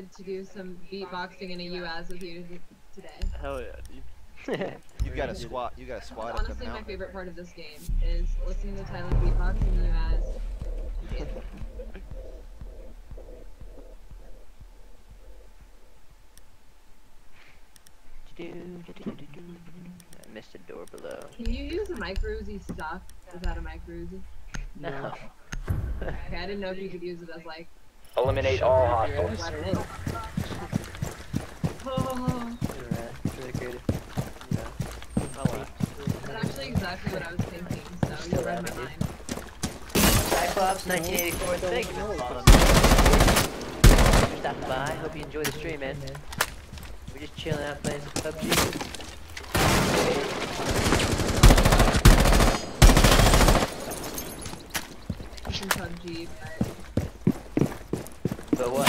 to do some beatboxing in a US with you today. Hell yeah, dude. You got a squat. You got a squat up Honestly, my favorite part of this game is listening to Tyler beatbox in the US. I missed a door below. Can you use a micro Uzi stock without a micro Uzi? No. Okay, I didn't know if you could use it as like. Eliminate all hostiles. weapon. Oh, that's actually exactly what I was thinking. So you read my mind. Cyclops 1984, thank you for stopping by. Hope you enjoy the stream, man. We're just chilling out playing some PUBG. Some PUBG, but But what?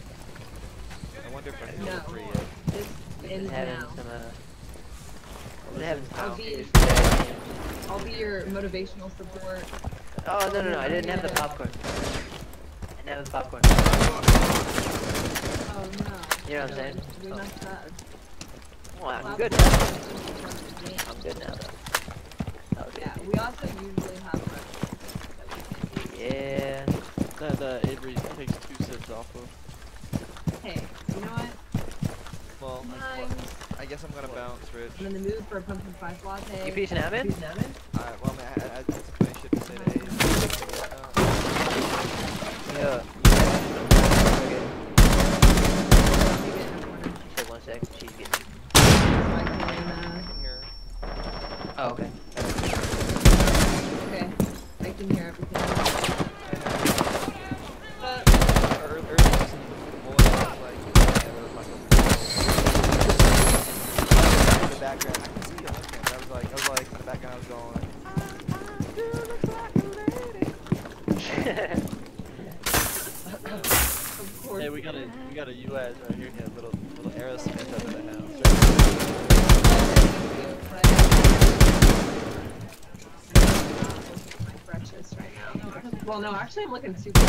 I wonder if I'm No. free yet. this Been ends having now. some, uh... Been having some I'll be- I'll be your motivational support. Oh, no, no, no, I didn't have the popcorn. I didn't have the popcorn. Oh no. You know what I'm saying? We messed up. Well, I'm Well, good now. just one of the games. I'm good now, though. That Yeah, we also usually have questions. Yeah. That uh, Avery takes two sips off of. Hey, you know what? Well, I, Sometimes I guess I'm gonna bounce, Rich. I'm in the mood for a pumpkin spice latte. You peacing out, man? Peace out, man. Alright, well, man, I, I, I had some funny shit to say to Abe. Yeah. Maybe in the corner. She said one sec. She's getting. So I can, uh, Here. Oh, okay. okay, I can hear everything. But, Earlier, earlier this in the boy, I was like, yeah, they were fucking. In the background, I can see you on the camera. I was like, I was like, in the background, I was going. of course. Hey, we got a we got a US right here. Yeah, little, little Aerosmith up in the house. right now. Well, no, actually, I'm looking super.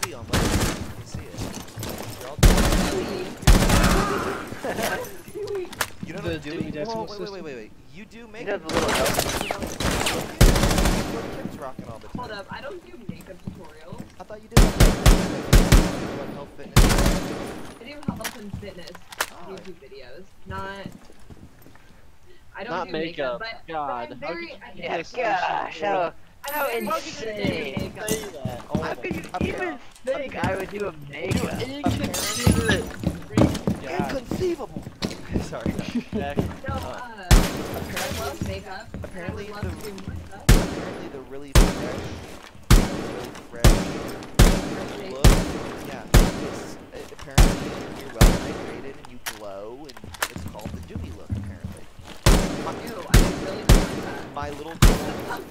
Dewey on my, you can see it. You're all You don't know The Dewey? Dewey Decimal Whoa, wait, wait, System? wait, wait, wait. You do make You know the little elf? Kim's rocking all the time. Hold up, I don't do makeup tutorials. I thought you did. What, health fitness? I do health and fitness oh. YouTube videos, not. I don't Not do makeup. makeup, but, God, but I'm how very. could you I, Yeah, oh, gosh, how, I'm how insane. good at makeup. Say. Oh How could you even think I would do a makeup? Inconsiderate. Inconceivable. Sorry. No, Uh, uh, I love makeup. apparently I the- love to do more stuff. Apparently the really fresh, really fresh look, yeah, it's, it, apparently you're well hydrated and you glow and it's called the dewy look apparently. My, Ew, I really like that. my little girls,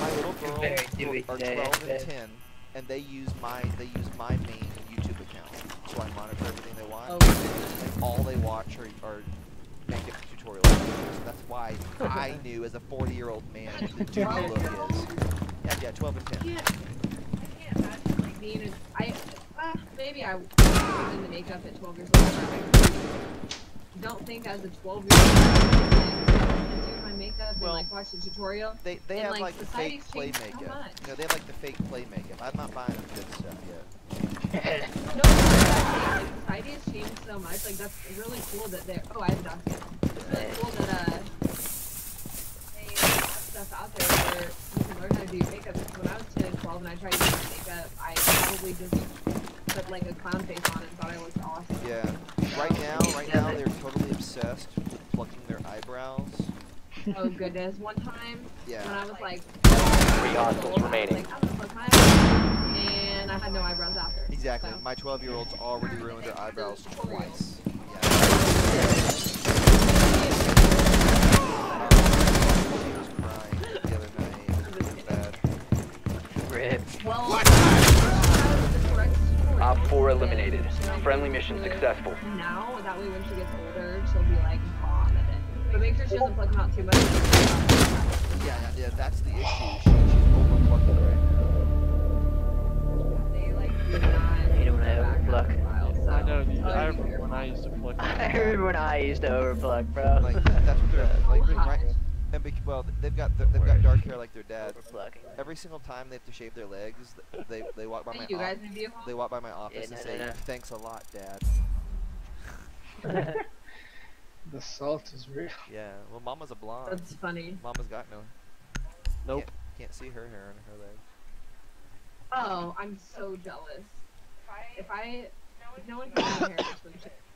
my little girls Very dewy are 12 and 10 and they use my, they use my main YouTube account. So I monitor everything they watch. And all they watch are, are makeup tutorials. So that's why I knew as a 40 year old man what the look is. Yeah, yeah, 12 and 10. I can't, I can't imagine like being in, I, uh, maybe I was in the makeup at 12 years old, I don't think as a 12 year old I can do my makeup Well, and like watch the tutorial. They they And, have like, like, the fake play so makeup. You know, they have like the fake play makeup. I'm not buying them good stuff yet. No, society, has changed so much. Like that's really cool that they're. Oh, I have a document. It's really cool that uh, they have stuff out there where you can learn how to do makeup. Because when I was 10 and 12 and I tried to do makeup, I probably just put like a clown face on and thought I looked awesome. Yeah. Right now, right now they're totally obsessed with plucking their eyebrows. Oh goodness, one time when I was like, Three hostiles old, I was remaining. like, I'm gonna pluck my eyebrows, and I had no eyebrows after. Exactly. My 12 year old's already ruined their eyebrows twice. Yeah. She was crying the other night. It was bad. Rip. Well, I was the correct tutorial. Op 4 eliminated. Friendly mission successful. Now, that way when she gets older, she'll be like bomb it. But But make sure she doesn't pluck them out too much. Yeah, yeah, yeah, that's the issue. She, she's overplucking it right now. Overpluck. after a while, so- I know. the- I remember when I used to pluck. I remember when I used to overpluck, bro. Like that's what they're like. Right, and bec- well, they've got th- they've got dark hair like their dad. Every single time they have to shave their legs, they they walk by my Thank you guys, maybe a they walk by my office no, and no, say, no. "Thanks a lot, Dad." The salt is real. Yeah. Well, Mama's a blonde. That's funny. Mama's got no. Nope. Can't, can't see her hair on her legs. Oh, I'm so jealous. If I, if no one can see